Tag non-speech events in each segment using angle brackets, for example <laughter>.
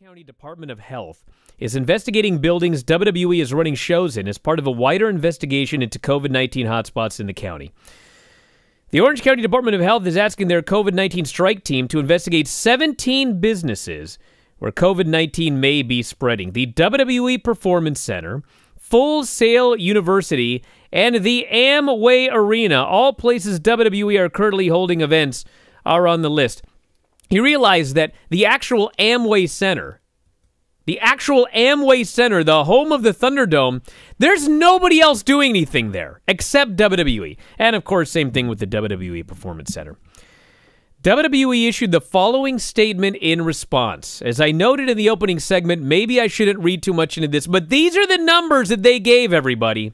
County Department of Health is investigating buildings WWE is running shows in as part of a wider investigation into COVID 19 hotspots in the county. The Orange County Department of Health is asking their COVID 19 strike team to investigate 17 businesses where COVID 19 may be spreading. The WWE Performance Center, Full Sail University, and the Amway Arena, all places WWE are currently holding events, are on the list. He realized that the actual Amway Center, the actual Amway Center, the home of the Thunderdome, there's nobody else doing anything there except WWE. And of course, same thing with the WWE Performance Center. WWE issued the following statement in response. As I noted in the opening segment, maybe I shouldn't read too much into this, but these are the numbers that they gave everybody.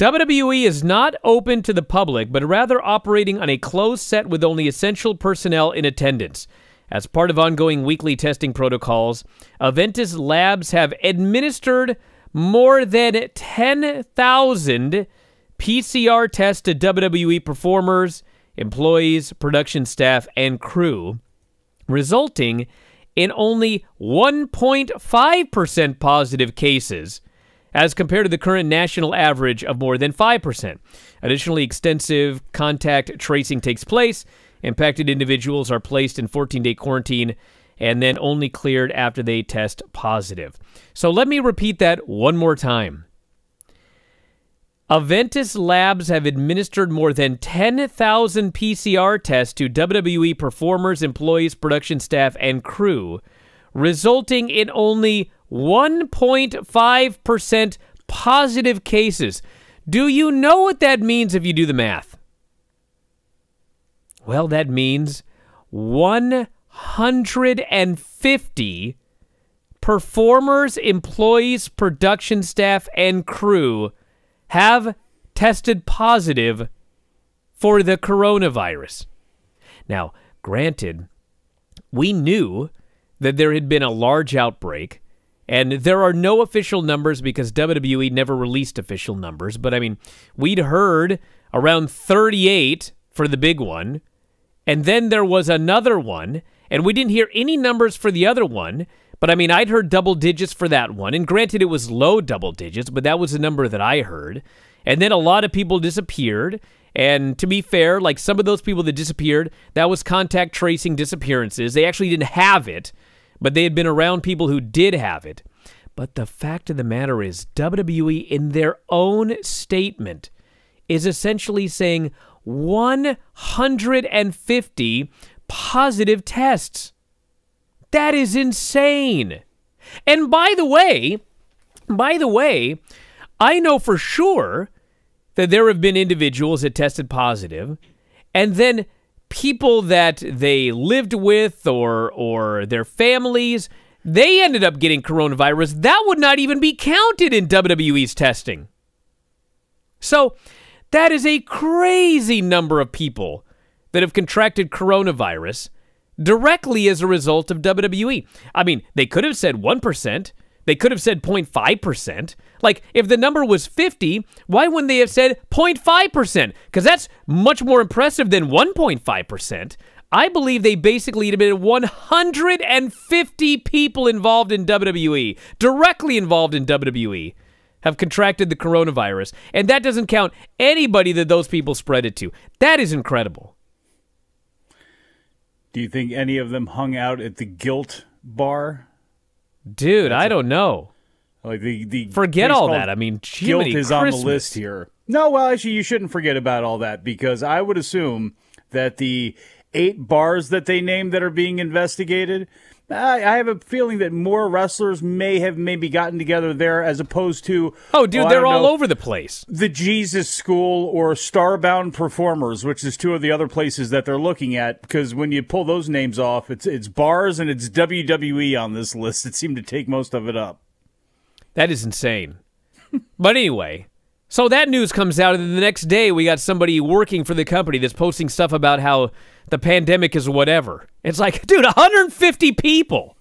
WWE is not open to the public, but rather operating on a closed set with only essential personnel in attendance. As part of ongoing weekly testing protocols, Aventis Labs have administered more than 10,000 PCR tests to WWE performers, employees, production staff, and crew, resulting in only 1.5% positive cases as compared to the current national average of more than 5%. Additionally, extensive contact tracing takes place. Impacted individuals are placed in 14 day quarantine and then only cleared after they test positive. So let me repeat that one more time. Aventis Labs have administered more than 10,000 PCR tests to WWE performers, employees, production staff, and crew, resulting in only 1.5% positive cases. Do you know what that means if you do the math? Well, that means 150 performers, employees, production staff, and crew have tested positive for the coronavirus. Now, granted, we knew that there had been a large outbreak and there are no official numbers because WWE never released official numbers. But I mean, we'd heard around 38 for the big one. And then there was another one. And we didn't hear any numbers for the other one. But I mean, I'd heard double digits for that one. And granted, it was low double digits, but that was the number that I heard. And then a lot of people disappeared. And to be fair, like some of those people that disappeared, that was contact tracing disappearances. They actually didn't have it but they had been around people who did have it. But the fact of the matter is, WWE, in their own statement, is essentially saying 150 positive tests. That is insane. And by the way, by the way, I know for sure that there have been individuals that tested positive, and then people that they lived with or or their families, they ended up getting coronavirus. That would not even be counted in WWE's testing. So, that is a crazy number of people that have contracted coronavirus directly as a result of WWE. I mean, they could have said 1%. They could have said 0.5%. Like, if the number was 50, why wouldn't they have said 0.5%? Because that's much more impressive than 1.5%. I believe they basically admitted 150 people involved in WWE, directly involved in WWE, have contracted the coronavirus. And that doesn't count anybody that those people spread it to. That is incredible. Do you think any of them hung out at the guilt bar? Dude, That's I don't know. Like the the forget all that. I mean, guilt is Christmas. on the list here. No, well, actually, you shouldn't forget about all that because I would assume that the eight bars that they named that are being investigated. I, I have a feeling that more wrestlers may have maybe gotten together there as opposed to oh, dude, oh, they're all know, over the place. The Jesus School or Starbound Performers, which is two of the other places that they're looking at. Because when you pull those names off, it's it's bars and it's WWE on this <laughs> list. It seemed to take most of it up. That is insane. but anyway, so that news comes out, and the next day we got somebody working for the company that's posting stuff about how the pandemic is whatever. It's like, dude, 150 people.